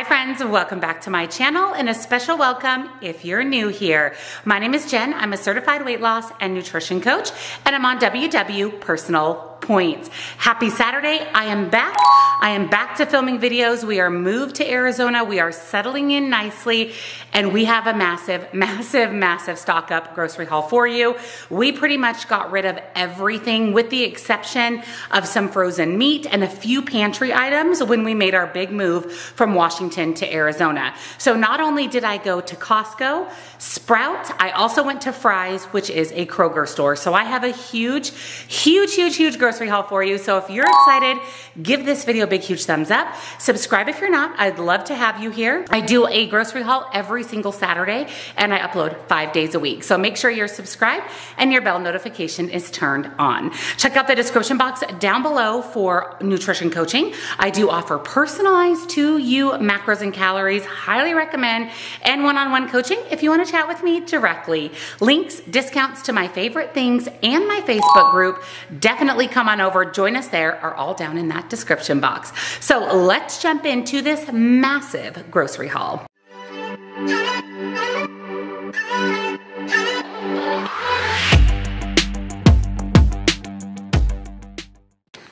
Hi friends, welcome back to my channel and a special welcome if you're new here. My name is Jen, I'm a certified weight loss and nutrition coach and I'm on WW Personal points. Happy Saturday, I am back. I am back to filming videos. We are moved to Arizona. We are settling in nicely and we have a massive, massive, massive stock up grocery haul for you. We pretty much got rid of everything with the exception of some frozen meat and a few pantry items when we made our big move from Washington to Arizona. So not only did I go to Costco, Sprout, I also went to Fry's, which is a Kroger store. So I have a huge, huge, huge, huge grocery grocery haul for you. So if you're excited, give this video a big, huge thumbs up. Subscribe if you're not. I'd love to have you here. I do a grocery haul every single Saturday and I upload five days a week. So make sure you're subscribed and your bell notification is turned on. Check out the description box down below for nutrition coaching. I do offer personalized to you macros and calories. Highly recommend and one-on-one -on -one coaching if you want to chat with me directly. Links, discounts to my favorite things and my Facebook group definitely come come on over, join us there, are all down in that description box. So let's jump into this massive grocery haul.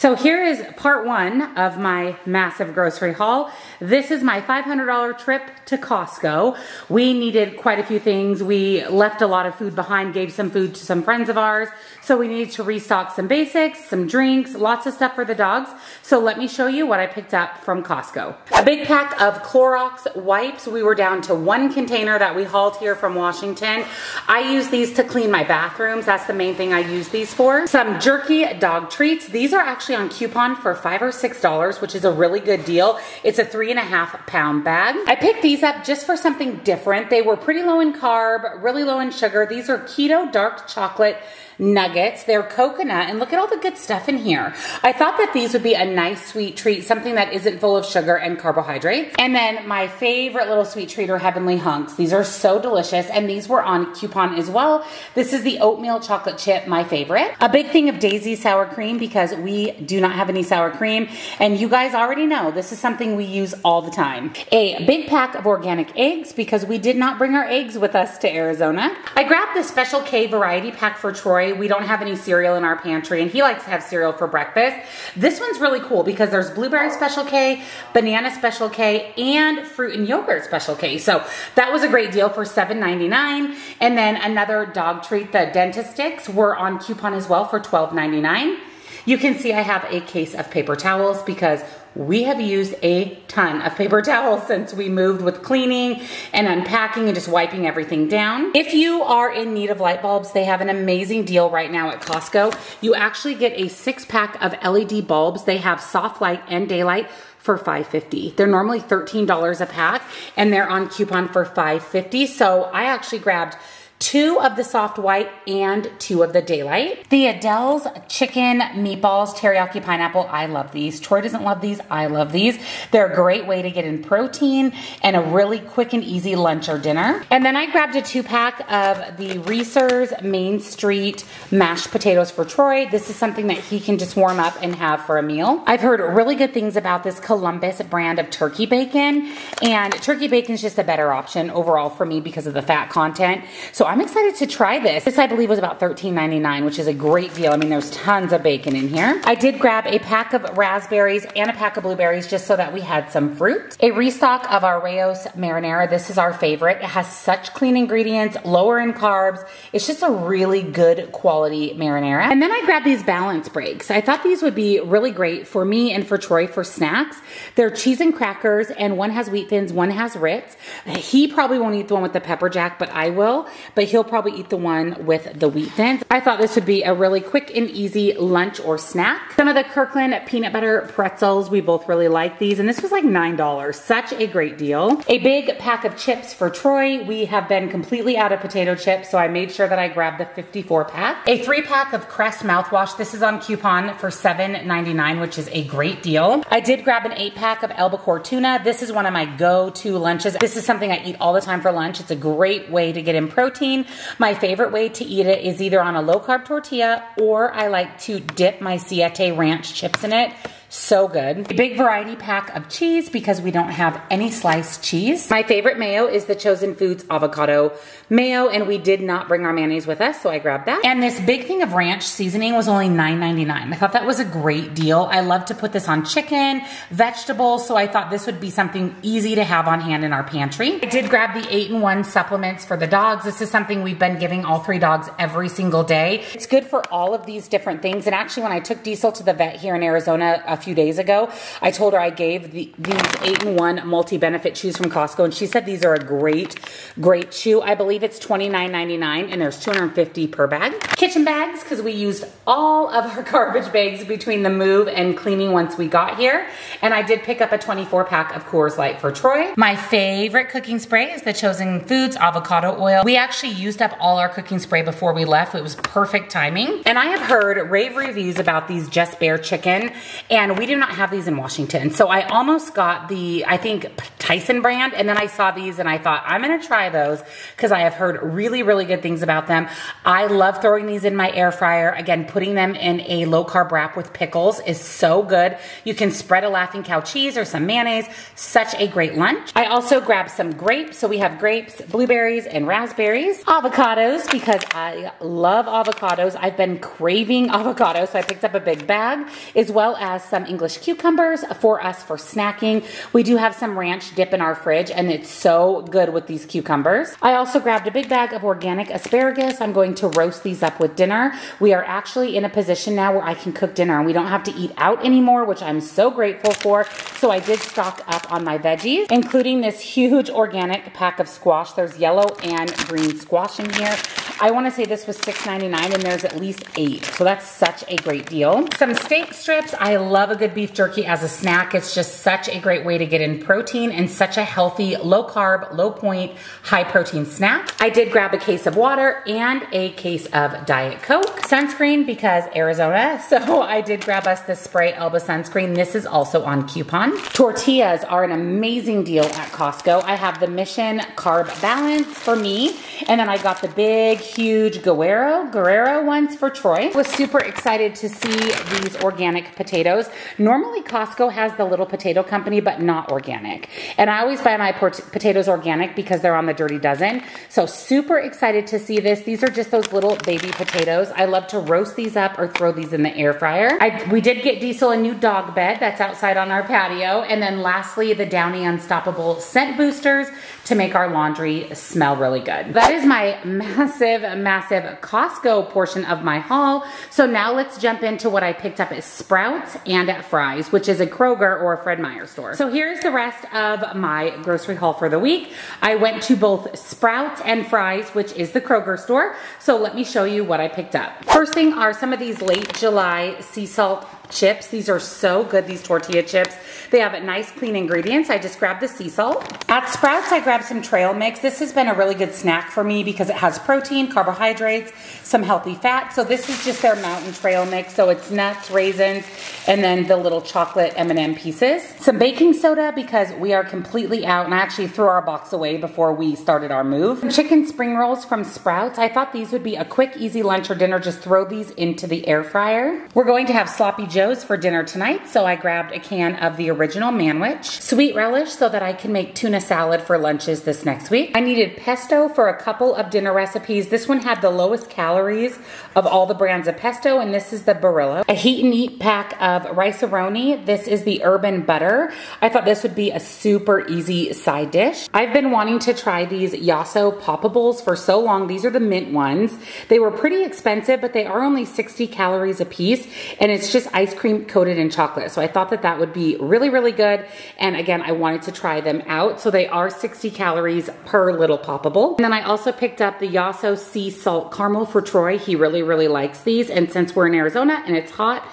So here is part one of my massive grocery haul. This is my $500 trip to Costco. We needed quite a few things. We left a lot of food behind, gave some food to some friends of ours. So we needed to restock some basics, some drinks, lots of stuff for the dogs. So let me show you what I picked up from Costco. A big pack of Clorox wipes. We were down to one container that we hauled here from Washington. I use these to clean my bathrooms. That's the main thing I use these for. Some jerky dog treats. These are actually actually on coupon for five or six dollars, which is a really good deal. It's a three and a half pound bag. I picked these up just for something different. They were pretty low in carb, really low in sugar. These are keto dark chocolate nuggets. They're coconut and look at all the good stuff in here. I thought that these would be a nice sweet treat, something that isn't full of sugar and carbohydrates. And then my favorite little sweet treat are Heavenly Hunks. These are so delicious and these were on coupon as well. This is the oatmeal chocolate chip, my favorite. A big thing of Daisy sour cream because we do not have any sour cream. And you guys already know this is something we use all the time. A big pack of organic eggs because we did not bring our eggs with us to Arizona. I grabbed the Special K variety pack for Troy we don't have any cereal in our pantry and he likes to have cereal for breakfast. This one's really cool because there's blueberry special K, banana special K, and fruit and yogurt special K. So that was a great deal for $7.99. And then another dog treat, the Dentastix were on coupon as well for $12.99. You can see I have a case of paper towels because we have used a ton of paper towels since we moved with cleaning and unpacking and just wiping everything down. If you are in need of light bulbs, they have an amazing deal right now at Costco. You actually get a six pack of LED bulbs. They have soft light and daylight for $5.50. They're normally $13 a pack and they're on coupon for $5.50. So I actually grabbed two of the soft white and two of the daylight. The Aidells chicken meatballs, teriyaki pineapple. I love these. Troy doesn't love these. I love these. They're a great way to get in protein and a really quick and easy lunch or dinner. And then I grabbed a two pack of the Reser's Main Street mashed potatoes for Troy. This is something that he can just warm up and have for a meal. I've heard really good things about this Columbus brand of turkey bacon and turkey bacon is just a better option overall for me because of the fat content. So I'm excited to try this. This I believe was about $13.99, which is a great deal. I mean, there's tons of bacon in here. I did grab a pack of raspberries and a pack of blueberries just so that we had some fruit. A restock of our Rao's marinara. This is our favorite. It has such clean ingredients, lower in carbs. It's just a really good quality marinara. And then I grabbed these balance breaks. I thought these would be really great for me and for Troy for snacks. They're cheese and crackers and one has wheat thins, one has Ritz. He probably won't eat the one with the pepper jack, but I will. But he'll probably eat the one with the wheat thins. I thought this would be a really quick and easy lunch or snack. Some of the Kirkland peanut butter pretzels, we both really like these, and this was like $9. Such a great deal. A big pack of chips for Troy. We have been completely out of potato chips, so I made sure that I grabbed the 54 pack. A three pack of Crest mouthwash. This is on coupon for $7.99, which is a great deal. I did grab an eight pack of albacore tuna. This is one of my go-to lunches. This is something I eat all the time for lunch. It's a great way to get in protein My favorite way to eat it is either on a low carb tortilla or I like to dip my Siete Ranch chips in it So good. A big variety pack of cheese because we don't have any sliced cheese. My favorite mayo is the Chosen Foods avocado mayo and we did not bring our mayonnaise with us, so I grabbed that. And this big thing of ranch seasoning was only $9.99. I thought that was a great deal. I love to put this on chicken, vegetables, so I thought this would be something easy to have on hand in our pantry. I did grab the 8-in-1 supplements for the dogs. This is something we've been giving all three dogs every single day. It's good for all of these different things. And actually when I took Diesel to the vet here in Arizona few days ago, I told her I gave the, these eight in one multi-benefit chews from Costco and she said these are a great, great chew. I believe it's $29.99 and there's 250 per bag. Kitchen bags, because we used all of our garbage bags between the move and cleaning once we got here. And I did pick up a 24 pack of Coors Light for Troy. My favorite cooking spray is the Chosen Foods avocado oil. We actually used up all our cooking spray before we left. It was perfect timing. And I have heard rave reviews about these Just Bare chicken and we do not have these in Washington. So I almost got the, I think Tyson brand and then I saw these and I thought I'm gonna try those because I have heard really, really good things about them. I love throwing these in my air fryer. Again, putting them in a low carb wrap with pickles is so good. You can spread a Laughing Cow cheese or some mayonnaise. Such a great lunch. I also grabbed some grapes. So we have grapes, blueberries, and raspberries. Avocados because I love avocados. I've been craving avocados. So I picked up a big bag as well as some English cucumbers for us for snacking. We do have some ranch dip in our fridge and it's so good with these cucumbers. I also grabbed a big bag of organic asparagus. I'm going to roast these up with dinner. We are actually in a position now where I can cook dinner and we don't have to eat out anymore, which I'm so grateful for. So I did stock up on my veggies, including this huge organic pack of squash. There's yellow and green squash in here. I wanna say this was $6.99 and there's at least eight. So that's such a great deal. Some steak strips. I love a good beef jerky as a snack. It's just such a great way to get in protein and such a healthy, low carb, low point, high protein snack. I did grab a case of water and a case of Diet Coke. Sunscreen because Arizona. So I did grab us the Spray Elba sunscreen. This is also on coupon. Tortillas are an amazing deal at Costco. I have the Mission Carb Balance for me. And then I got the big, huge Guerrero, Guerrero ones for Troy. I was super excited to see these organic potatoes. Normally Costco has the little potato company, but not organic. And I always buy my potatoes organic because they're on the Dirty Dozen. So super excited to see this. These are just those little baby potatoes. I love to roast these up or throw these in the air fryer. I, we did get Diesel a new dog bed that's outside on our patio. And then lastly, the Downy Unstoppable scent boosters to make our laundry smell really good. That is my massive, massive Costco portion of my haul. So now let's jump into what I picked up at Sprouts and at Fry's, which is a Kroger or a Fred Meyer store. So here's the rest of my grocery haul for the week. I went to both Sprouts and Fry's, which is the Kroger store. So let me show you what I picked up. First thing are some of these late July sea salt chips. These are so good, these tortilla chips. They have a nice clean ingredients. I just grabbed the sea salt. At Sprouts, I grabbed some trail mix. This has been a really good snack for me because it has protein, carbohydrates, some healthy fat. So this is just their mountain trail mix. So it's nuts, raisins, and then the little chocolate M&M pieces. Some baking soda because we are completely out and I actually threw our box away before we started our move. Chicken spring rolls from Sprouts. I thought these would be a quick, easy lunch or dinner. Just throw these into the air fryer. We're going to have sloppy Joe's for dinner tonight. So I grabbed a can of the original manwich. Sweet relish so that I can make tuna salad for lunches this next week. I needed pesto for a couple of dinner recipes. This one had the lowest calories of all the brands of pesto and this is the Barilla. A heat and eat pack of Rice-A-Roni. This is the herb and butter. I thought this would be a super easy side dish. I've been wanting to try these Yasso poppables for so long. These are the mint ones. They were pretty expensive, but they are only 60 calories a piece and it's just ice cream coated in chocolate. So I thought that that would be really, really good. And again, I wanted to try them out. So they are 60 calories per little poppable. And then I also picked up the Yasso Sea Salt Caramel for Troy. He really, really likes these. And since we're in Arizona and it's hot,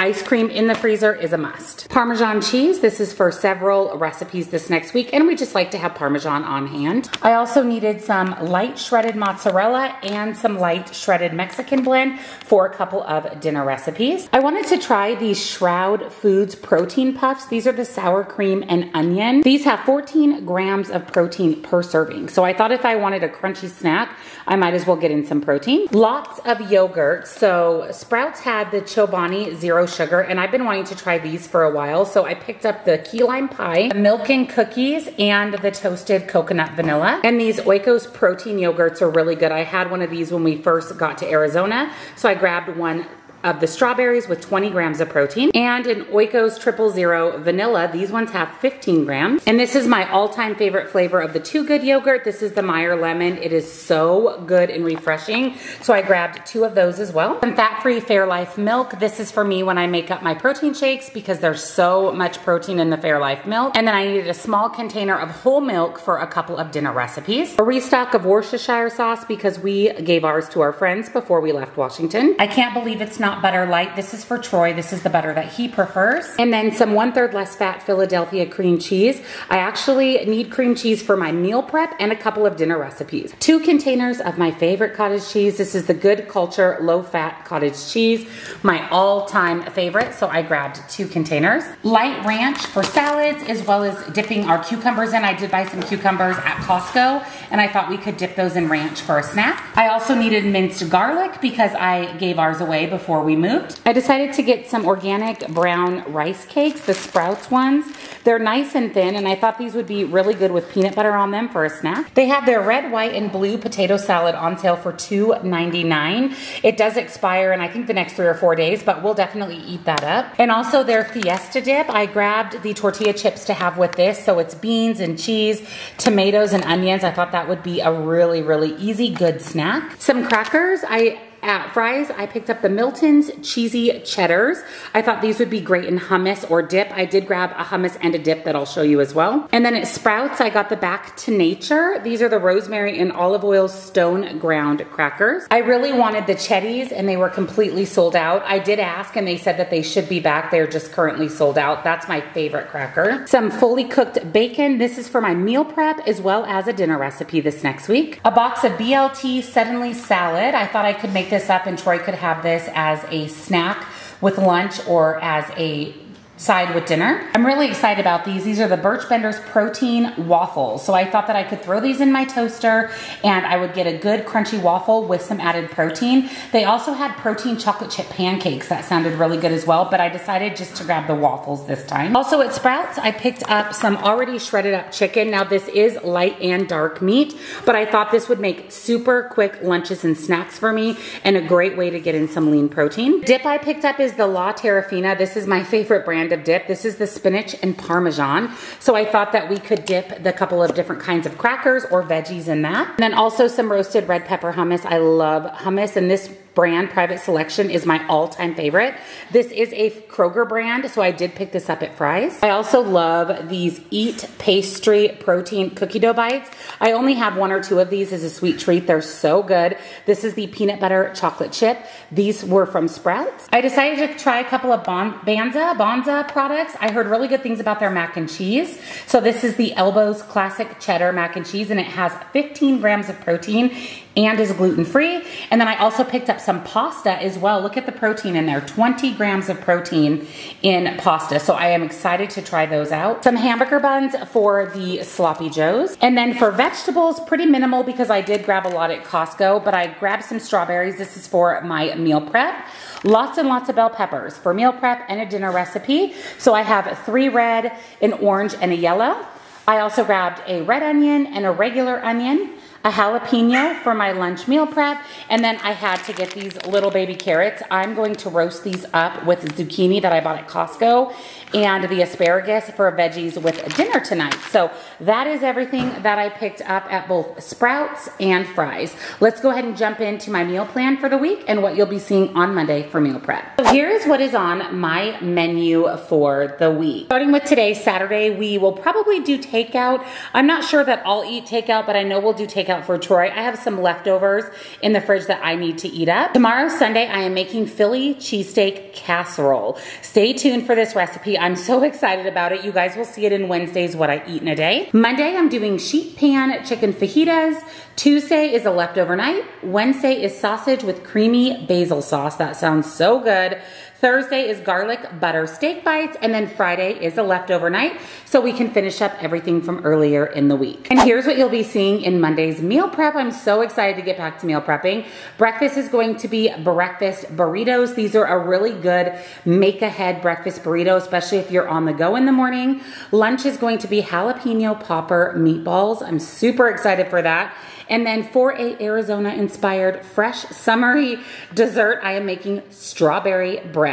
Ice cream in the freezer is a must. Parmesan cheese, this is for several recipes this next week, and we just like to have Parmesan on hand. I also needed some light shredded mozzarella and some light shredded Mexican blend for a couple of dinner recipes. I wanted to try these Shrewd Foods protein puffs. These are the sour cream and onion. These have 14 grams of protein per serving. So I thought if I wanted a crunchy snack, I might as well get in some protein. Lots of yogurt. So Sprouts had the Chobani Zero sugar, and I've been wanting to try these for a while. So I picked up the key lime pie, milk and cookies, and the toasted coconut vanilla. And these Oikos protein yogurts are really good. I had one of these when we first got to Arizona, so I grabbed one of the strawberries with 20 grams of protein and an Oikos Triple Zero Vanilla. These ones have 15 grams. And this is my all-time favorite flavor of the Too Good yogurt. This is the Meyer Lemon. It is so good and refreshing. So I grabbed two of those as well. Some fat-free Fairlife milk. This is for me when I make up my protein shakes because there's so much protein in the Fairlife milk. And then I needed a small container of whole milk for a couple of dinner recipes. A restock of Worcestershire sauce because we gave ours to our friends before we left Washington. I can't believe it's not not butter light. This is for Troy. This is the butter that he prefers. And then some one third less fat Philadelphia cream cheese. I actually need cream cheese for my meal prep and a couple of dinner recipes. Two containers of my favorite cottage cheese. This is the Good Culture low fat cottage cheese, my all time favorite. So I grabbed two containers. Light ranch for salads as well as dipping our cucumbers in. I did buy some cucumbers at Costco and I thought we could dip those in ranch for a snack. I also needed minced garlic because I gave ours away before before we moved. I decided to get some organic brown rice cakes, the Sprouts ones. They're nice and thin and I thought these would be really good with peanut butter on them for a snack. They have their red, white, and blue potato salad on sale for $2.99. It does expire in I think the next three or four days, but we'll definitely eat that up. And also their Fiesta dip. I grabbed the tortilla chips to have with this. So it's beans and cheese, tomatoes and onions. I thought that would be a really, really easy, good snack. Some crackers. I at Fry's, I picked up the Milton's Cheesy Cheddars. I thought these would be great in hummus or dip. I did grab a hummus and a dip that I'll show you as well. And then at Sprouts, I got the Back to Nature. These are the rosemary and olive oil stone ground crackers. I really wanted the Cheddies and they were completely sold out. I did ask and they said that they should be back. They're just currently sold out. That's my favorite cracker. Some fully cooked bacon. This is for my meal prep as well as a dinner recipe this next week. A box of BLT Suddenly salad. I thought I could make this up and Troy could have this as a snack with lunch or as a side with dinner. I'm really excited about these. These are the Birch Benders protein waffles. So I thought that I could throw these in my toaster and I would get a good crunchy waffle with some added protein. They also had protein chocolate chip pancakes that sounded really good as well, but I decided just to grab the waffles this time. Also at Sprouts, I picked up some already shredded up chicken. Now this is light and dark meat, but I thought this would make super quick lunches and snacks for me and a great way to get in some lean protein. Dip I picked up is the La Terrafina. This is my favorite brand of dip. This is the spinach and Parmesan. So I thought that we could dip the couple of different kinds of crackers or veggies in that. And then also some roasted red pepper hummus. I love hummus and this brand, Private Selection, is my all-time favorite. This is a Kroger brand, so I did pick this up at Fry's. I also love these Eat Pastry Protein Cookie Dough Bites. I only have one or two of these as a sweet treat. They're so good. This is the peanut butter chocolate chip. These were from Sprouts. I decided to try a couple of bon Banza, Bonza products. I heard really good things about their mac and cheese. So this is the Elbows Classic Cheddar Mac and Cheese, and it has 15 grams of protein and is gluten-free. And then I also picked up some pasta as well. Look at the protein in there, 20 grams of protein in pasta. So I am excited to try those out. Some hamburger buns for the Sloppy Joes. And then for vegetables, pretty minimal because I did grab a lot at Costco, but I grabbed some strawberries. This is for my meal prep. Lots and lots of bell peppers for meal prep and a dinner recipe. So I have three red, an orange, and a yellow. I also grabbed a red onion and a regular onion a jalapeno for my lunch meal prep, and then I had to get these little baby carrots. I'm going to roast these up with zucchini that I bought at Costco and the asparagus for veggies with dinner tonight. So that is everything that I picked up at both Sprouts and Fry's. Let's go ahead and jump into my meal plan for the week and what you'll be seeing on Monday for meal prep. So here's what is on my menu for the week. Starting with today, Saturday, we will probably do takeout. I'm not sure that I'll eat takeout, but I know we'll do takeout for Troy. I have some leftovers in the fridge that I need to eat up. Tomorrow, Sunday, I am making Philly cheesesteak casserole. Stay tuned for this recipe. I'm so excited about it. You guys will see it in Wednesdays, what I eat in a day. Monday, I'm doing sheet pan chicken fajitas. Tuesday is a leftover night. Wednesday is sausage with creamy basil sauce. That sounds so good. Thursday is garlic butter steak bites, and then Friday is a leftover night, so we can finish up everything from earlier in the week. And here's what you'll be seeing in Monday's meal prep. I'm so excited to get back to meal prepping. Breakfast is going to be breakfast burritos. These are a really good make ahead breakfast burrito, especially if you're on the go in the morning. Lunch is going to be jalapeno popper meatballs. I'm super excited for that. And then for a Arizona inspired fresh summery dessert, I am making strawberry bread.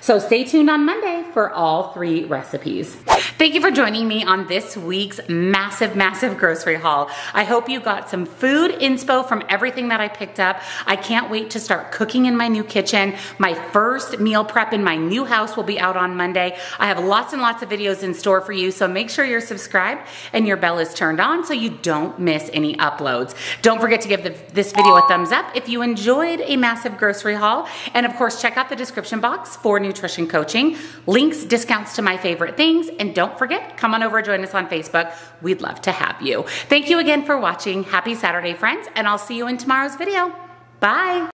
So stay tuned on Monday for all three recipes. Thank you for joining me on this week's massive, massive grocery haul. I hope you got some food inspo from everything that I picked up. I can't wait to start cooking in my new kitchen. My first meal prep in my new house will be out on Monday. I have lots and lots of videos in store for you, so make sure you're subscribed and your bell is turned on so you don't miss any uploads. Don't forget to give the, this video a thumbs up if you enjoyed a massive grocery haul. And of course, check out the description box for nutrition coaching, links, discounts to my favorite things. And don't forget, come on over and join us on Facebook. We'd love to have you. Thank you again for watching. Happy Saturday, friends, and I'll see you in tomorrow's video. Bye.